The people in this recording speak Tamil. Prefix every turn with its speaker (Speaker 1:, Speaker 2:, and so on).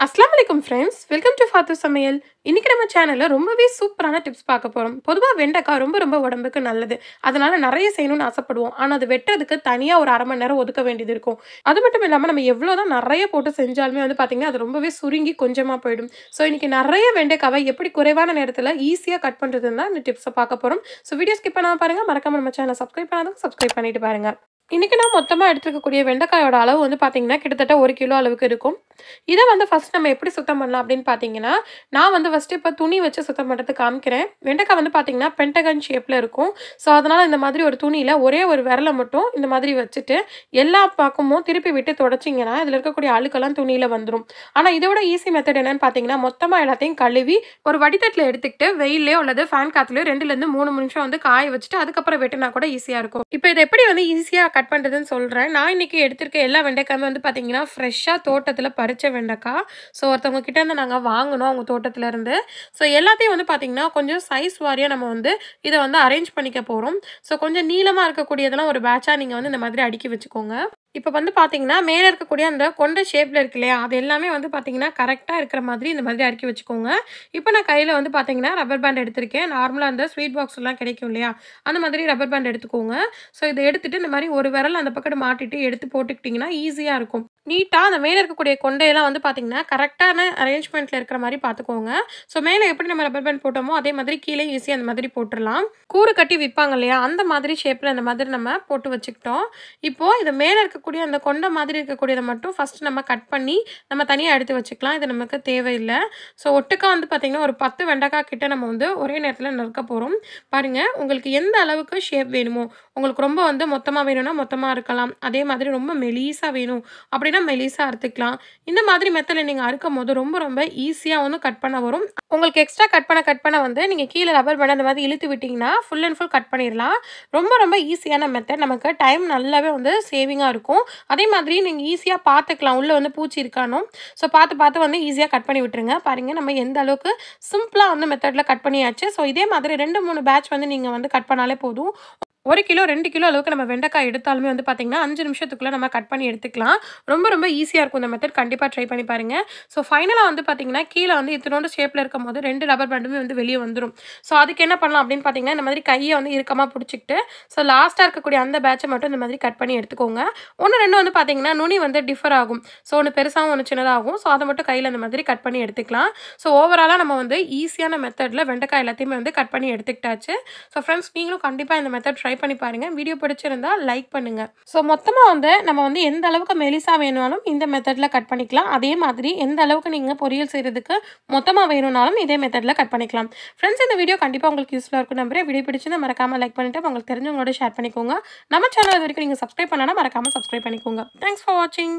Speaker 1: வணக்கம் ஃப்ரெண்ட்ஸ் வெல்கம் டு ஃபாத்து சமையல் இன்னைக்கு நம்ம சேனலில் ரொம்பவே சூப்பரான டிப்ஸ் பார்க்க போகிறோம் பொதுவாக வெண்டைக்காய் ரொம்ப ரொம்ப உடம்புக்கு நல்லது. அதனால் நிறைய செய்யணும்னு ஆசைப்படுவோம். ஆனால் அது வெட்டுறதுக்கு தனியாக ஒரு அரை மணி நேரம் ஒதுக்க வேண்டியது இருக்கும். அது மட்டும் இல்லாமல் நம்ம எவ்வளோ தான் நிறைய போட்டு செஞ்சாலுமே வந்து பார்த்திங்கன்னா அது ரொம்பவே சுருங்கி கொஞ்சமாக போயிடும். ஸோ இன்னைக்கு நிறைய வெண்டைக்காவை எப்படி குறைவான நேரத்தில் ஈஸியாக கட் பண்ணுறதுன்னு தான் இந்த டிப்ஸை பார்க்க போகிறோம் ஸோ வீடியோ ஸ்கிப் பண்ணாமல் பாருங்கள் மறக்காம நம்ம சேனலை சப்ஸ்கிரைப் பண்ணாதான் சப்ஸ்கிரைப் பண்ணிட்டு பாருங்க. இன்றைக்கி நான் மொத்தமாக எடுத்துருக்கக்கூடிய வெண்டைக்காயோட அளவு வந்து பார்த்திங்கன்னா கிட்டத்தட்ட ஒரு கிலோ அளவுக்கு இருக்கும். இதை வந்து ஃபஸ்ட் நம்ம எப்படி சுத்தம் பண்ணலாம் அப்படின்னு பார்த்தீங்கன்னா நான் வந்து ஃபஸ்ட்டு இப்போ துணி வச்சு சுத்தம் பண்ணுறது காமிக்கிறேன். வெண்டைக்காய் வந்து பார்த்திங்கன்னா பென்டகன் ஷேப்பில் இருக்கும். ஸோ அதனால் இந்த மாதிரி ஒரு துணியில் ஒரே ஒரு விரலை மட்டும் இந்த மாதிரி வச்சுட்டு எல்லா பக்கமும் திருப்பி விட்டு தொடச்சிங்கன்னா இதில் இருக்கக்கூடிய அழுக்கெல்லாம் துணியில் வந்துடும் ஆனால் இதோட ஈஸி மெத்தட் என்னென்னு பார்த்தீங்கன்னா மொத்தமாக எல்லாத்தையும் கழுவி ஒரு வடித்தட்டில் எடுத்துக்கிட்டு வெயிலே அல்லது ஃபேன் காற்றுலையோ ரெண்டுலேருந்து மூணு நிமிஷம் வந்து காய வச்சுட்டு அதுக்கப்புறம் வெட்டினா கூட ஈஸியாக இருக்கும். இப்போ இதை எப்படி வந்து ஈஸியாக கட் பண்ணுறதுன்னு சொல்கிறேன் நான் இன்றைக்கி எடுத்திருக்க எல்லா வெண்டைக்காயுமே வந்து பார்த்தீங்கன்னா ஃப்ரெஷ்ஷாக தோட்டத்தில் பறித்த வெண்டைக்காய். ஸோ ஒருத்தவங்க கிட்டேருந்து நாங்கள் வாங்கினோம் அவங்க தோட்டத்துலேருந்து ஸோ எல்லாத்தையும் வந்து பார்த்தீங்கன்னா கொஞ்சம் சைஸ் வாரியாக நம்ம வந்து இதை வந்து அரேஞ்ச் பண்ணிக்க போகிறோம் ஸோ கொஞ்சம் நீளமாக இருக்கக்கூடியதெல்லாம் ஒரு பேட்சாக நீங்கள் வந்து இந்த மாதிரி அடுக்கி வச்சுக்கோங்க. இப்போ வந்து பார்த்தீங்கன்னா மேலே இருக்கக்கூடிய அந்த கொண்ட ஷேப்பில் இருக்கு இல்லையா அது எல்லாமே வந்து பார்த்தீங்கன்னா கரெக்டாக இருக்கிற மாதிரி இந்த மாதிரி அடுக்கி வச்சுக்கோங்க. இப்போ நான் கையில் வந்து பார்த்தீங்கன்னா ரப்பர் பேண்ட் எடுத்திருக்கேன். நார்மலாக அந்த ஸ்வீட் பாக்ஸ்லாம் கிடைக்கும் இல்லையா அந்த மாதிரி ரப்பர் பேண்ட் எடுத்துக்கோங்க. ஸோ இதை எடுத்துகிட்டு இந்த மாதிரி ஒரு விரல் அந்த பக்கம் மாட்டிட்டு எடுத்து போட்டுக்கிட்டிங்கன்னா ஈஸியாக இருக்கும். நீட்டாக அந்த மேலே இருக்கக்கூடிய கொண்டையெல்லாம் வந்து பார்த்தீங்கன்னா கரெக்டான அரேஞ்ச்மெண்ட்டில் இருக்கிற மாதிரி பார்த்துக்கோங்க ஸோ மேலே எப்படி நம்ம ரப்பர் பேண்ட் போட்டோமோ அதே மாதிரி கீழே ஈஸியாக அந்த மாதிரி போட்டுடலாம். கூறு கட்டி விற்பாங்க இல்லையா? அந்த மாதிரி ஷேப்பில் அந்த மாதிரி நம்ம போட்டு வச்சுக்கிட்டோம். இப்போது இது மேலே இருக்கக்கூடிய அந்த கொண்டை மாதிரி இருக்கக்கூடியதை மட்டும் ஃபஸ்ட்டு நம்ம கட் பண்ணி நம்ம தனியாக எடுத்து வச்சுக்கலாம். இது நமக்கு தேவையில்லை. ஸோ ஒட்டுக்கா வந்து பார்த்திங்கன்னா ஒரு பத்து வெண்டைக்காய் கிட்ட நம்ம வந்து ஒரே நேரத்தில் நறுக்க போகிறோம் பாருங்கள் உங்களுக்கு எந்த அளவுக்கு ஷேப் வேணுமோ உங்களுக்கு ரொம்ப வந்து மொத்தமாக வேணும்னா மொத்தமாக இருக்கலாம் அதே மாதிரி ரொம்ப மெலீஸாக வேணும் அப்படின்னா மெலீஸாக அறுத்துக்கலாம்? இந்த மாதிரி மெத்தடில் நீங்கள் அறுக்கும் போது ரொம்ப ரொம்ப ஈஸியாக வந்து கட் பண்ண வரும். உங்களுக்கு எக்ஸ்ட்ரா கட் பண்ண கட் பண்ண வந்து நீங்கள் கீழே ரப்பர் பண்ண அந்த மாதிரி இழுத்து விட்டிங்கன்னா ஃபுல் அண்ட் ஃபுல் கட் பண்ணிடலாம். ரொம்ப ரொம்ப ஈஸியான மெத்தட் நமக்கு டைம் நல்லாவே வந்து சேவிங்காக இருக்கும். அதே மாதிரி நீங்கள் ஈஸியாக பார்த்துக்கலாம் உள்ளே வந்து பூச்சி இருக்கானோ? ஸோ பார்த்து பார்த்து வந்து ஈஸியாக கட் பண்ணி விட்டுருங்க. பாருங்கள் நம்ம எந்த அளவுக்கு சிம்பிளாக வந்து மெத்தடில் கட் பண்ணியாச்சு. ஸோ இதே மாதிரி ரெண்டு மூணு பேட்ச் வந்து நீங்கள் வந்து கட் பண்ணாலே போதும். ஒரு கிலோ ரெண்டு கிலோ அளவுக்கு நம்ம வெண்டைக்காய் எடுத்தாலுமே வந்து பார்த்திங்கன்னா அஞ்சு நிமிஷத்துக்குள்ளே நம்ம கட் பண்ணி எடுத்துக்கலாம். ரொம்ப ரொம்ப ஈஸியாக இருக்கும் இந்த மெத்தட் கண்டிப்பாக ட்ரை பண்ணி பாருங்கள் ஸோ ஃபைனலாக வந்து பார்த்திங்கன்னா கீழே வந்து இத்தனோண்டு ஷேப்பில் இருக்கும் போது ரெண்டு ரப்பர் பேண்டுமே வந்து வெளியே வந்துடும் ஸோ அதுக்கு என்ன பண்ணலாம் அப்படின்னு பார்த்தீங்கன்னா இந்த மாதிரி கையை வந்து இறுக்கமாக பிடிச்சிக்கிட்டு ஸோ லாஸ்ட்டாக இருக்கக்கூடிய அந்த பேட்சை மட்டும் இந்த மாதிரி கட் பண்ணி எடுத்துக்கோங்க. ஒன்று ரெண்டு வந்து பார்த்தீங்கன்னா நுனி வந்து டிஃபர் ஆகும். ஸோ ஒன்று பெருசாகவும் ஒன்று சின்னதாகும். ஸோ அதை மட்டும் கையில் இந்த மாதிரி கட் பண்ணி எடுத்துக்கலாம். ஸோ ஓவராலாக நம்ம வந்து ஈஸியான மெத்தடில் வெண்டைக்காய் எல்லாத்தையுமே வந்து கட் பண்ணி எடுத்துக்கிட்டாச்சு. ஸோ ஃப்ரெண்ட்ஸ் நீங்களும் கண்டிப்பாக இந்த மெத்தட் ட்ரை ட்ரை பண்ணி பாருங்கள் வீடியோ பிடிச்சிருந்தா லைக் பண்ணுங்கள் ஸோ மொத்தமாக வந்து நம்ம வந்து எந்த அளவுக்கு மெலிசா வேணும்னாலும் இந்த மெத்தடில் கட் பண்ணிக்கலாம். அதே மாதிரி எந்த அளவுக்கு நீங்கள் பொரியல் செய்கிறதுக்கு மொத்தமாக வேணும்னாலும் இதே மெத்தடில் கட் பண்ணிக்கலாம். ஃப்ரெண்ட்ஸ் இந்த வீடியோ கண்டிப்பாக உங்களுக்கு யூஸ்ஃபுல்லாக இருக்கும் நம்புறேன். வீடியோ பிடிச்சிருந்தா மறக்காமல் லைக் பண்ணிவிட்டு உங்களுக்கு தெரிஞ்சவங்களோட ஷேர் பண்ணிக்கோங்க. நம்ம சேனல் இது வரைக்கும் நீங்கள் சப்ஸ்கிரைப் பண்ணனா மறக்காமல் சப்ஸ்கிரைப் பண்ணிக்கோங்க. தேங்க்ஸ் ஃபார் வாட்சிங்